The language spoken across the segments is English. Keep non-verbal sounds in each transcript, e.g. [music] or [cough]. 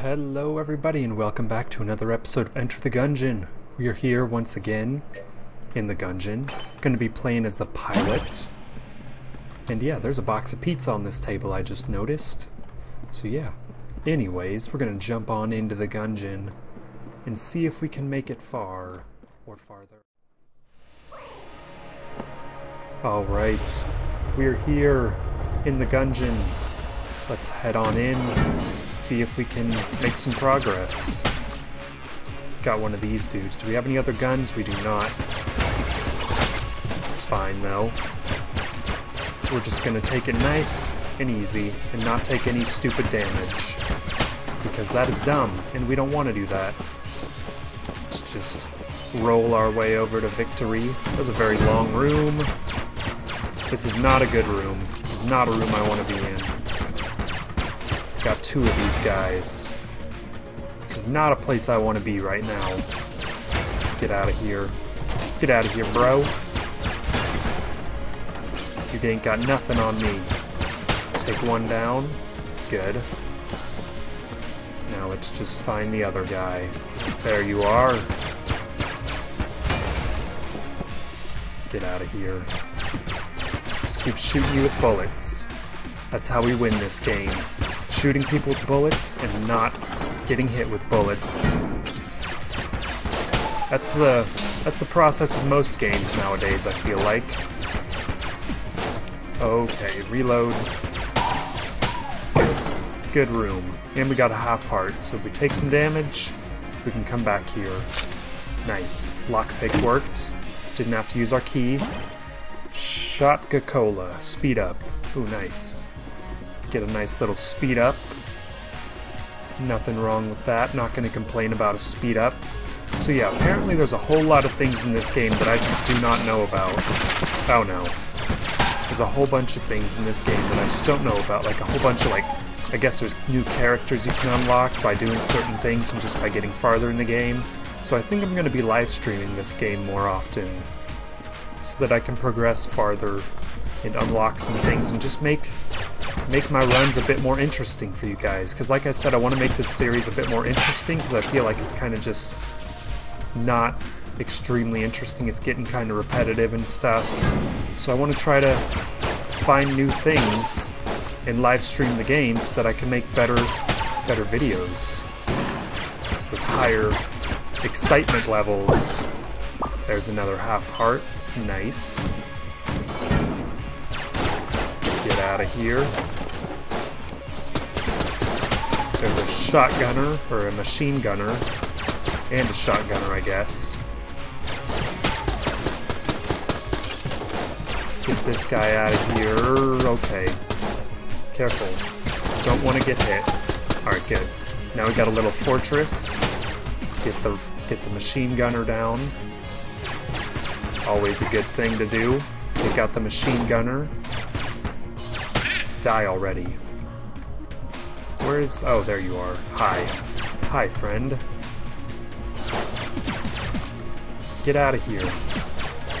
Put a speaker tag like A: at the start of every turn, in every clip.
A: Hello everybody and welcome back to another episode of Enter the Gungeon. We are here once again in the Gungeon. Going to be playing as the pilot. And yeah, there's a box of pizza on this table I just noticed. So yeah. Anyways, we're going to jump on into the Gungeon and see if we can make it far or farther. Alright, we're here in the Gungeon. Let's head on in, see if we can make some progress. Got one of these dudes. Do we have any other guns? We do not. It's fine though. We're just gonna take it nice and easy and not take any stupid damage. Because that is dumb, and we don't want to do that. Let's just roll our way over to victory. That's a very long room. This is not a good room. This is not a room I want to be in. Got two of these guys. This is not a place I want to be right now. Get out of here. Get out of here, bro. You ain't got nothing on me. Take one down. Good. Now let's just find the other guy. There you are. Get out of here. Just keep shooting you with bullets. That's how we win this game shooting people with bullets and not getting hit with bullets. That's the that's the process of most games nowadays, I feel like. Okay, reload. Good room. And we got a half heart, so if we take some damage, we can come back here. Nice. Lockpick worked. Didn't have to use our key. Shotga Cola. Speed up. Ooh, nice get a nice little speed up. Nothing wrong with that. Not going to complain about a speed up. So yeah, apparently there's a whole lot of things in this game that I just do not know about. Oh no. There's a whole bunch of things in this game that I just don't know about. Like a whole bunch of like, I guess there's new characters you can unlock by doing certain things and just by getting farther in the game. So I think I'm going to be live streaming this game more often so that I can progress farther and unlock some things and just make make my runs a bit more interesting for you guys. Because like I said, I want to make this series a bit more interesting because I feel like it's kind of just not extremely interesting. It's getting kind of repetitive and stuff. So I want to try to find new things and live stream the game so that I can make better better videos with higher excitement levels. There's another half heart. Nice out of here. There's a shotgunner, or a machine gunner, and a shotgunner, I guess. Get this guy out of here. Okay. Careful. Don't want to get hit. Alright, good. Now we got a little fortress. Get the get the machine gunner down. Always a good thing to do. Take out the machine gunner. Die already. Where is... Oh, there you are. Hi. Hi, friend. Get out of here.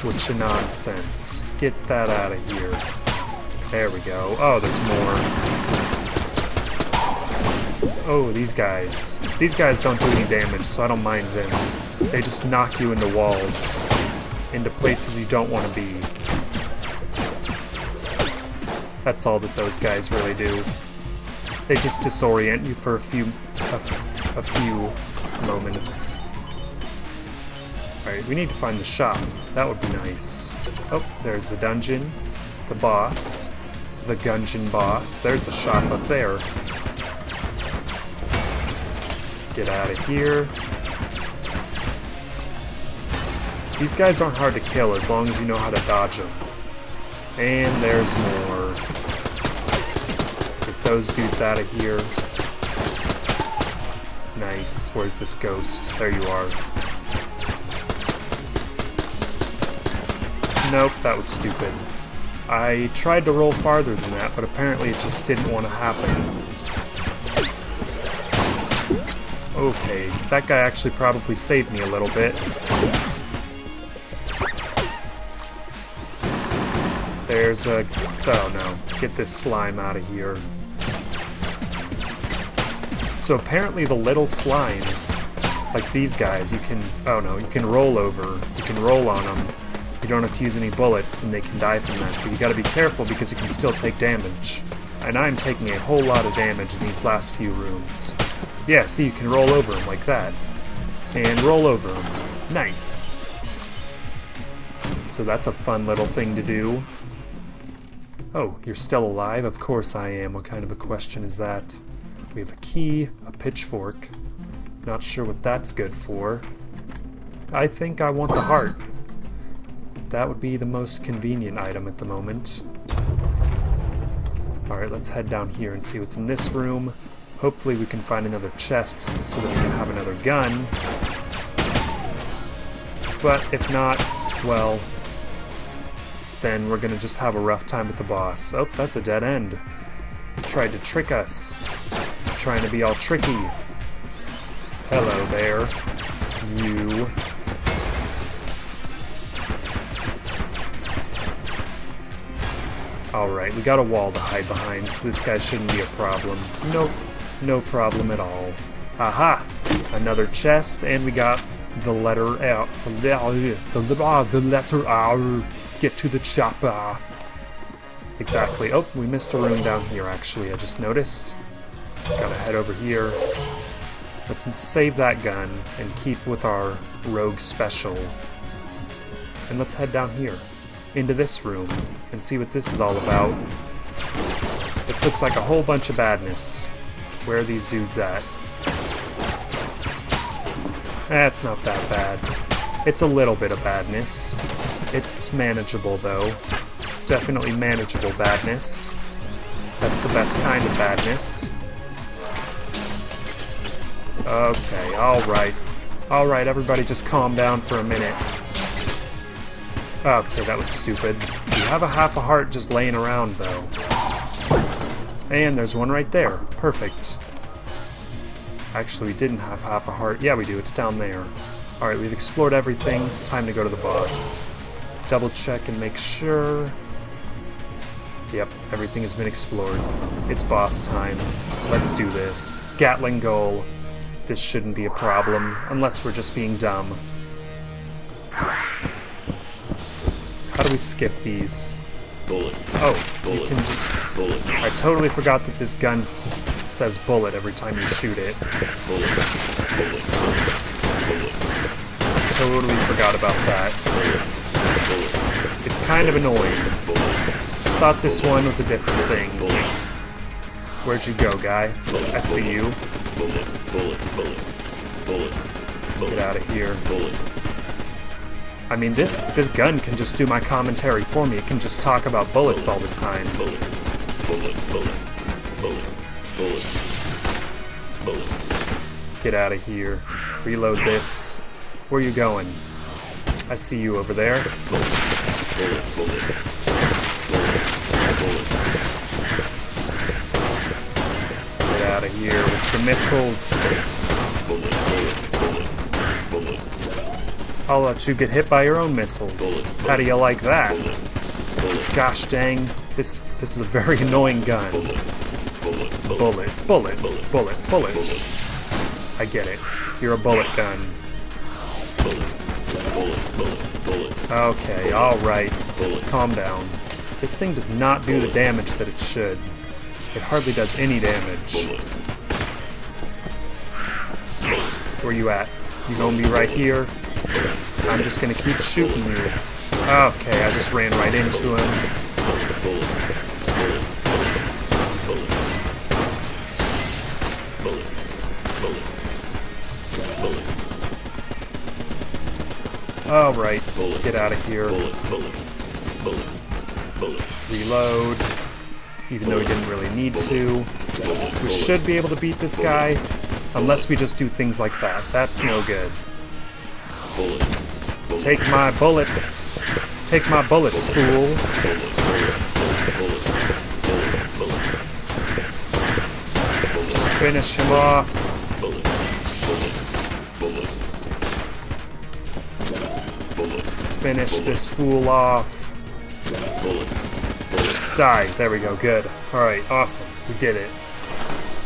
A: With your nonsense. Get that out of here. There we go. Oh, there's more. Oh, these guys. These guys don't do any damage, so I don't mind them. They just knock you into walls. Into places you don't want to be. That's all that those guys really do. They just disorient you for a few a, few moments. Alright, we need to find the shop. That would be nice. Oh, there's the dungeon. The boss. The Gungeon boss. There's the shop up there. Get out of here. These guys aren't hard to kill as long as you know how to dodge them. And there's more. Those dudes out of here. Nice. Where's this ghost? There you are. Nope, that was stupid. I tried to roll farther than that, but apparently it just didn't want to happen. Okay, that guy actually probably saved me a little bit. There's a... Oh no. Get this slime out of here. So apparently the little slimes, like these guys, you can... Oh no, you can roll over. You can roll on them. You don't have to use any bullets, and they can die from that. But you gotta be careful because you can still take damage. And I'm taking a whole lot of damage in these last few rooms. Yeah, see, you can roll over them like that. And roll over them. Nice. So that's a fun little thing to do. Oh, you're still alive? Of course I am. What kind of a question is that? We have a key, a pitchfork. Not sure what that's good for. I think I want the heart. That would be the most convenient item at the moment. Alright, let's head down here and see what's in this room. Hopefully we can find another chest so that we can have another gun. But if not, well, then we're gonna just have a rough time with the boss. Oh, that's a dead end. He tried to trick us. Trying to be all tricky. Hello there. You. Alright, we got a wall to hide behind, so this guy shouldn't be a problem. Nope, no problem at all. Aha! Another chest, and we got the letter L. The, ah, the letter R. Get to the chopper. Exactly. Oh, we missed a room down here, actually, I just noticed. Gotta head over here. Let's save that gun and keep with our rogue special. And let's head down here, into this room, and see what this is all about. This looks like a whole bunch of badness. Where are these dudes at? That's not that bad. It's a little bit of badness. It's manageable, though. Definitely manageable badness. That's the best kind of badness. Okay, alright. Alright, everybody just calm down for a minute. Okay, that was stupid. You have a half a heart just laying around, though. And there's one right there. Perfect. Actually, we didn't have half a heart. Yeah, we do. It's down there. Alright, we've explored everything. Time to go to the boss. Double check and make sure. Yep, everything has been explored. It's boss time. Let's do this. Gatling Gull. This shouldn't be a problem, unless we're just being dumb. How do we skip these?
B: Bullet.
A: Oh,
B: Bullet.
A: you can just...
B: Bullet.
A: I totally forgot that this gun s- says bullet every time you shoot it.
B: Bullet. Bullet. Bullet.
A: Totally forgot about that.
B: Bullet.
A: It's kind of annoying. Thought this one was a different thing.
B: Bullet.
A: Where'd you go, guy? I see you.
B: Bullet. Bullet. Bullet. Bullet.
A: Get out of here.
B: Bullet.
A: I mean, this this gun can just do my commentary for me. It can just talk about bullets all the time.
B: Bullet. Bullet. Bullet. Bullet. Bullet. Bullet.
A: Get out of here. Reload this. Where you going? I see you over there.
B: Bullet. Bullet. Bullet. Bullet.
A: Missiles. I'll let you get hit by your own missiles. How do you like that? Gosh dang, this this is a very [laughs] annoying gun.
B: Bullet. Bullet.
A: Bullet, bullet, bullet. I get it. You're a bullet gun. Okay, alright. Calm down. This thing does not do the damage that it should. It hardly does any damage. Where you at? You gonna be right here? I'm just gonna keep shooting you. Okay, I just ran right into him. Alright, get out of here. Reload. Even though we didn't really need to. We should be able to beat this guy. Unless we just do things like that. That's no good.
B: Bullet.
A: Take my bullets. Take my bullets, fool. Just finish him off.
B: Bullet. Bullet. Bullet. Bullet.
A: Finish this fool off. Die. There we go. Good. Alright, awesome. We did it.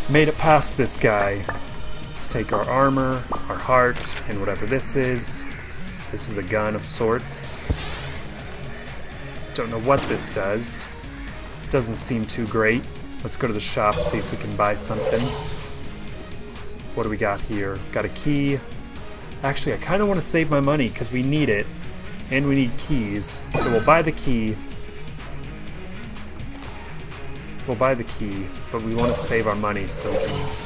A: Made it past this guy. Let's take our armor, our heart, and whatever this is. This is a gun of sorts. Don't know what this does. Doesn't seem too great. Let's go to the shop, see if we can buy something. What do we got here? Got a key. Actually, I kind of want to save my money because we need it. And we need keys. So we'll buy the key. We'll buy the key, but we want to save our money so we can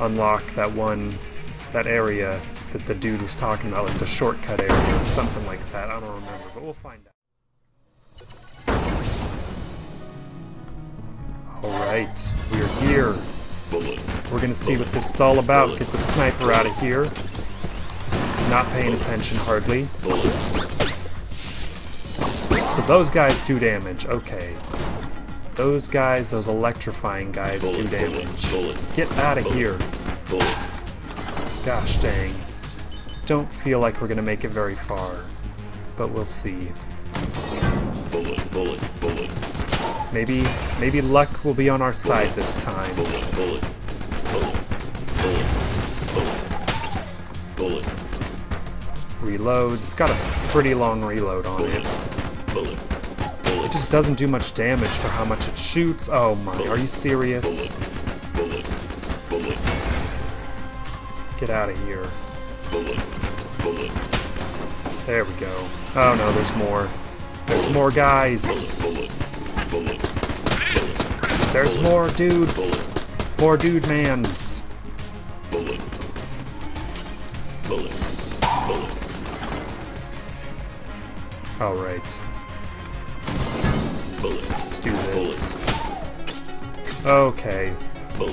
A: unlock that one, that area that the dude was talking about, like the shortcut area or something like that. I don't remember, but we'll find out. Alright, we're here.
B: bullet,
A: We're gonna see what this is all about. Get the sniper out of here. Not paying attention hardly.
B: bullet,
A: So those guys do damage. Okay. Those guys, those electrifying guys do
B: bullet, bullet,
A: damage.
B: bullet,
A: Get out of here.
B: bullet,
A: Gosh dang. Don't feel like we're gonna make it very far. But we'll see.
B: bullet, bullet, bullet,
A: Maybe maybe luck will be on our side this time.
B: bullet, bullet, bullet, bullet, bullet, bullet,
A: Reload. It's got a pretty long reload on it.
B: bullet,
A: It just doesn't do much damage for how much it shoots. Oh my, are you serious? Get out of here. There we go. Oh no, there's more. There's more guys. There's more dudes. More dude mans. Alright,
B: bullet,
A: let's do this. Okay,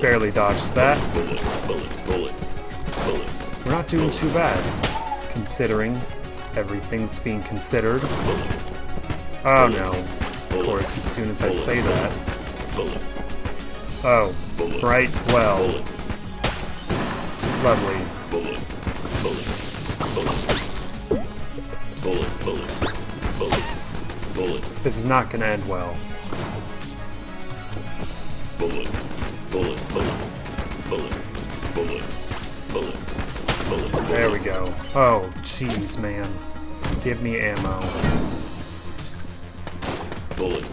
A: barely dodged that.
B: bullet, bullet, bullet, bullet,
A: We're not doing too bad, considering everything that's being considered. Oh no. Of course, as soon as I say that.
B: bullet,
A: Oh, right, well,
B: bullet,
A: lovely.
B: bullet, bullet, bullet, bullet, bullet, bullet, bullet,
A: This is not gonna end well.
B: bullet, bullet, bullet, bullet, bullet, bullet, bullet,
A: There we go. Oh, jeez, man. Give me ammo.
B: bullet,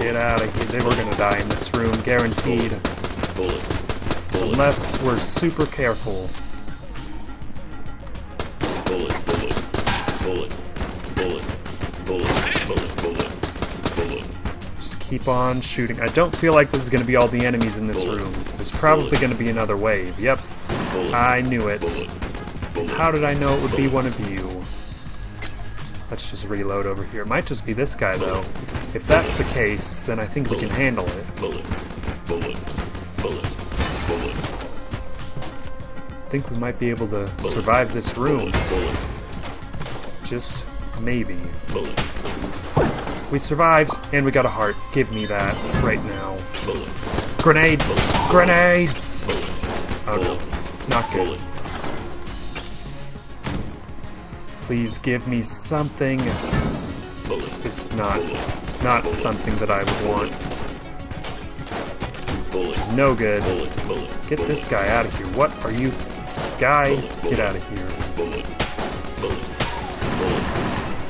A: Get out of here. They were gonna die in this room, guaranteed.
B: bullet, bullet,
A: Unless we're super careful.
B: bullet, bullet, bullet, bullet,
A: keep on shooting. I don't feel like this is gonna be all the enemies in this room. There's probably gonna be another wave. Yep, I knew it. How did I know it would be one of you? Let's just reload over here. It might just be this guy, though. If that's the case, then I think we can handle it. I think we might be able to survive this room. Just maybe. We survived, and we got a heart. Give me that right now. Grenades! Grenades! Oh no, not good. Please give me something. It's not, not something that I would want.
B: bullet,
A: No good. Get this guy out of here. What are you? Guy, get out of here.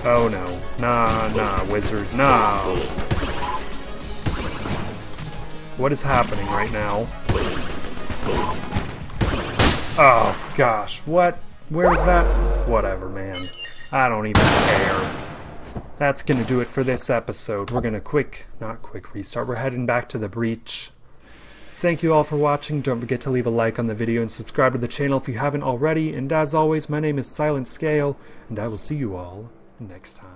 A: Oh no. Nah, nah, wizard. Nah. What is happening right now? Oh gosh, what? Where's that? Whatever, man. I don't even care. That's gonna do it for this episode. We're gonna quick, not quick restart. We're heading back to the breach. Thank you all for watching. Don't forget to leave a like on the video and subscribe to the channel if you haven't already. And as always, my name is Silent Scale, and I will see you all next time.